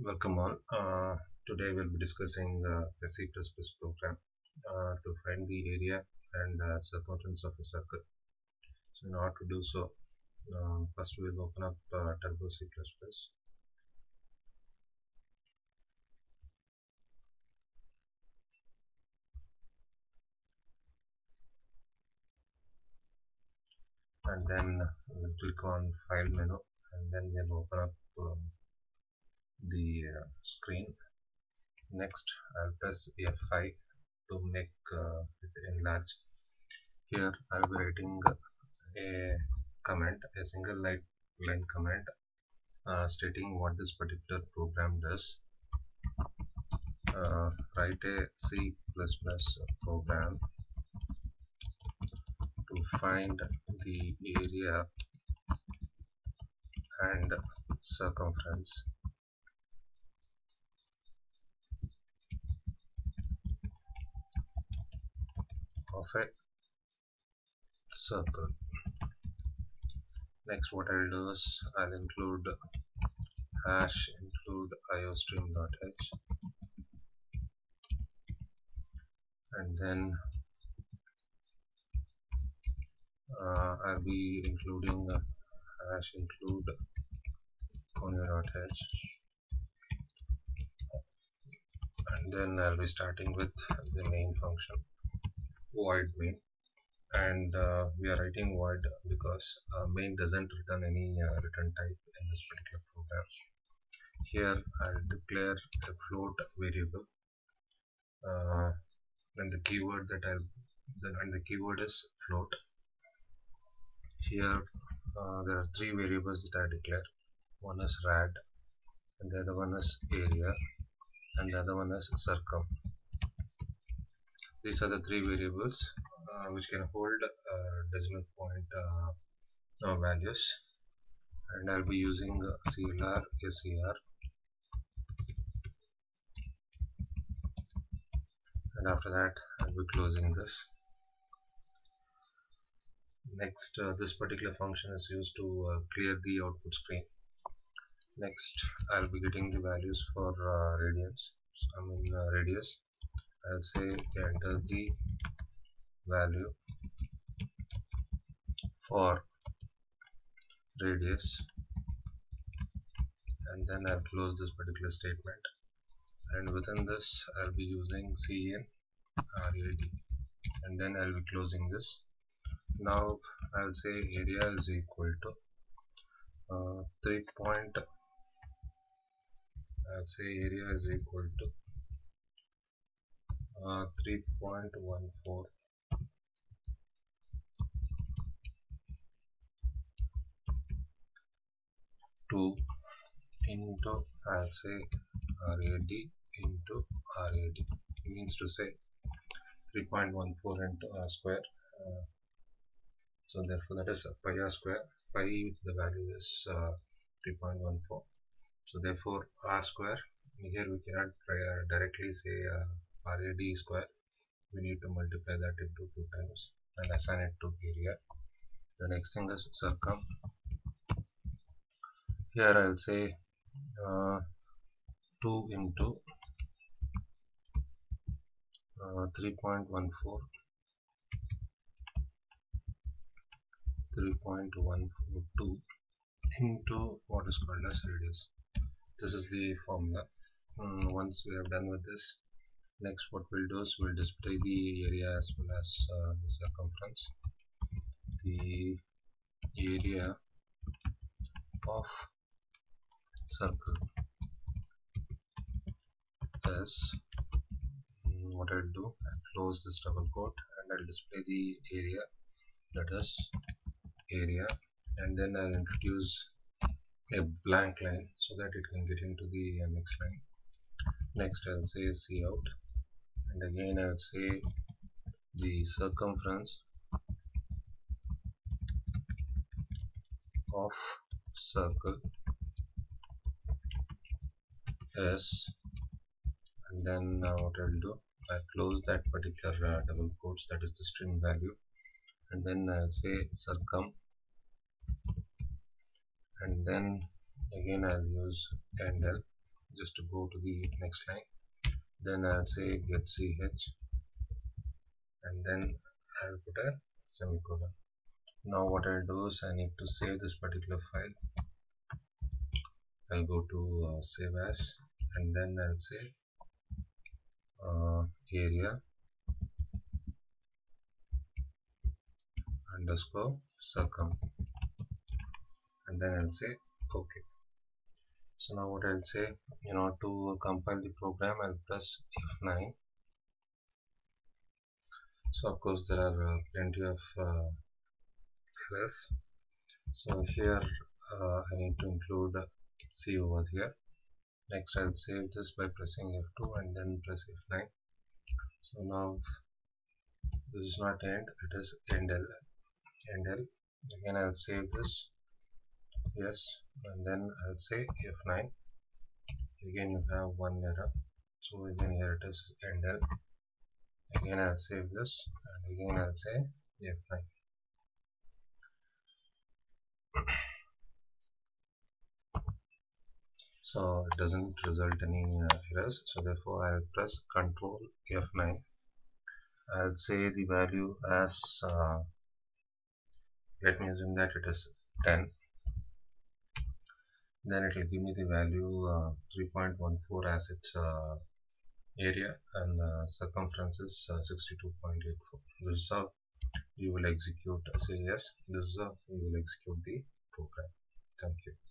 Welcome all. Uh, today we'll be discussing uh, a C++ program uh, to find the area and uh, circumference of a circle. So in order to do so, uh, first we'll open up uh, Turbo C++. And then we'll click on File menu and then we'll open up um, the uh, screen. Next I'll press F5 to make uh, it enlarge. Here I'll be writing a comment a single line, line comment uh, stating what this particular program does. Uh, write a C++ program to find the area and circumference of a circle. Next what I'll do is I'll include hash include iostream.h and then uh, I'll be including hash include conio.h and then I'll be starting with the main function void main and uh, we are writing void because uh, main doesn't return any uh, return type in this particular program. Here I'll declare a float variable. Uh, and the keyword that I'll then and the keyword is float. Here uh, there are three variables that I declare. One is rad and the other one is area and the other one is circum these are the three variables uh, which can hold uh, decimal point uh, values. And I'll be using CLR SCR and after that I'll be closing this. Next uh, this particular function is used to uh, clear the output screen next I'll be getting the values for uh, radians I mean radius I'll say enter the value for radius and then I'll close this particular statement. And within this I'll be using cin rad and then I'll be closing this. Now I'll say area is equal to uh, 3 point I'll say area is equal to uh, 3.14 2 into I'll say RAD into RAD means to say 3.14 into R square. Uh, so therefore that is pi r square. Pi with the value is uh, 3.14 so therefore r square here we cannot uh, directly say uh, RAD square we need to multiply that into two times and assign it to area. The next thing is circum. Here I will say uh, 2 into uh, 3.14 3.142 into what is called as radius. This is the formula. Mm, once we have done with this next what we'll do is we'll display the area as well as uh, the circumference. The area of circle is mm, what I'll do I'll close this double quote and I'll display the area that is area and then I'll introduce a blank line so that it can get into the mx line. Next I'll say cout and again I would say the circumference of circle is and then what I'll do I'll close that particular uh, double quotes that is the string value and then I'll say circum and then again I'll use endl just to go to the next line then I'll say getch and then I'll put a semicolon. Now what I'll do is I need to save this particular file. I'll go to uh, save as and then I'll say uh, area underscore circum and then I'll say OK so now what I'll say you know to compile the program I'll press F9 so of course there are uh, plenty of uh, errors. So here uh, I need to include C over here. Next I'll save this by pressing F2 and then press F9 so now this is not end it is endl endl again I'll save this yes and then I'll say F9 again you have one error. So again here it is endl again I'll save this and again I'll say F9 so it doesn't result any errors so therefore I'll press control F9 I'll say the value as uh, let me assume that it is 10 then it will give me the value uh, 3.14 as its uh, area and uh, circumference is uh, 62.84 this is how you will execute say yes this is how you will execute the program. Thank you